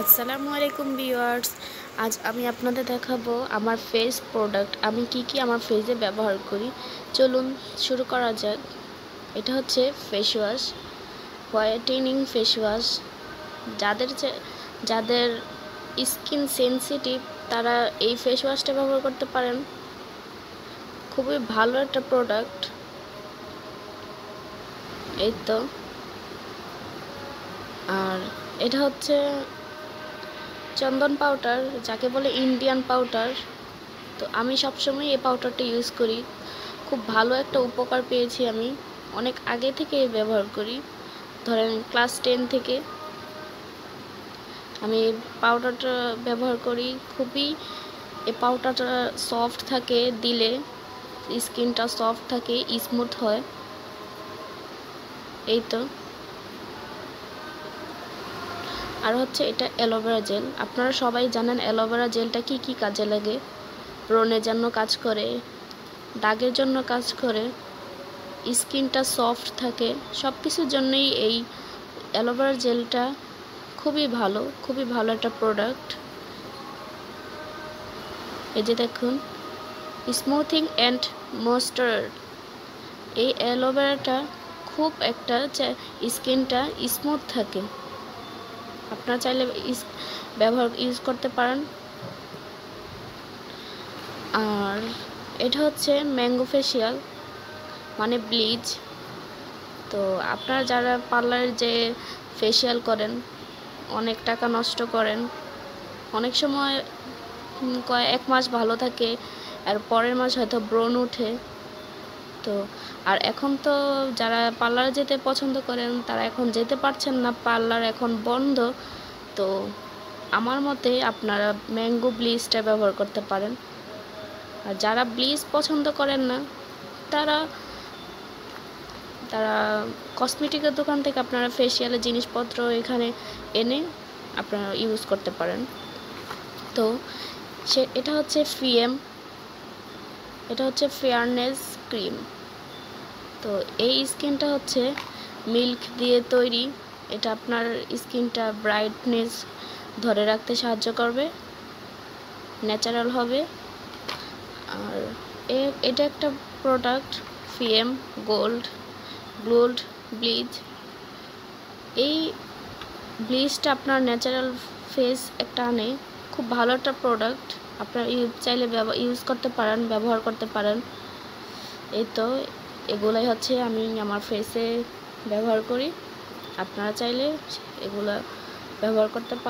আসসালামু আলাইকুম ভিউয়ার্স। আজ আমি আপনাদের দেখাবো আমার ফেস প্রোডাক্ট আমি কি কি আমার ফেসে ব্যবহার করি? চলুন শুরু করা যাক। এটা হচ্ছে face wash whitening face wash যাদের যাদের স্কিন সেন্সিটিভ তারা এই ফেস ওয়াশটা ব্যবহার করতে পারেন। খুবই ভালো একটা প্রোডাক্ট এই তো। আর এটা হচ্ছে চন্দন পাউডার যাকে বলে ইন্ডিয়ান পাউডার তো আমি সবসময় এই পাউডারটা ইউজ করি। খুব ভালো একটা উপকার পেয়েছি আমি। অনেক আগে থেকে ব্যবহার করি। ধরেন ক্লাস টেন থেকে আমি পাউডারটা ব্যবহার করি। খুবই এই পাউডারটা সফট থাকে দিলে স্কিনটা সফট থাকে স্মুথ হয়। এই তো। আর হচ্ছে এটা অ্যালোভেরা জেল আপনারা সবাই জানেন অ্যালোভেরা জেলটা কি কি কাজে লাগে? ব্রণের জন্য কাজ করে, দাগের জন্য কাজ করে, স্কিনটা সফট থাকে সব কিছুর জন্যই এই অ্যালোভেরা জেলটা খুবই ভালো খুবই ভালো একটা প্রোডাক্ট এই যে দেখুন স্মুথিং অ্যান্ড ময়েশ্চার এই অ্যালোভেরাটা খুব একটা স্কিনটা স্মুথ থাকে। আপনারা চাইলে ইস ব্যবহার, ইউজ করতে পারেন। আর এটা হচ্ছে ম্যাঙ্গো ফেসিয়াল মানে ব্লিচ। তো আপনারা যারা পার্লারে যে ফেসিয়াল করেন, অনেক টাকা নষ্ট করেন, অনেক সময় কয়, এক মাস ভালো থাকে, আর পরের মাস হয়তো ব্রণ উঠে তো আর এখন তো যারা পার্লারে যেতে পছন্দ করেন, তারা এখন যেতে পারছেন না। পার্লার এখন বন্ধ। তো আমার মতে আপনারা ম্যাঙ্গো ব্লিচটা ব্যবহার করতে পারেন। আর যারা ব্লিচ পছন্দ করেন না, তারা তারা কসমেটিকের দোকান থেকে আপনারা ফেসিয়ালের জিনিসপত্র এখানে এনে আপনারা ইউজ করতে পারেন। তো সে, এটা হচ্ছে ফিএম এটা হচ্ছে ফেয়ারনেস ক্রিম। তো এই স্কিনটা হচ্ছে মিল্ক দিয়ে তৈরি। এটা আপনার স্কিনটা ব্রাইটনেস ধরে রাখতে সাহায্য করবে, ন্যাচারাল হবে। আর এটা একটা product, Fem, gold gold bleach. এই ব্লিচটা আপনার ন্যাচারাল ফেস একটা আনে। খুব ভালো একটা প্রোডাক্ট। আপনার ইউজ চাইলে ইউজ করতে পারেন, ব্যবহার করতে পারেন। এই তো, এগুলাই হচ্ছে আমি আমার ফেসে ব্যবহার করি। আপনারা চাইলে এগুলো ব্যবহার করতে পারেন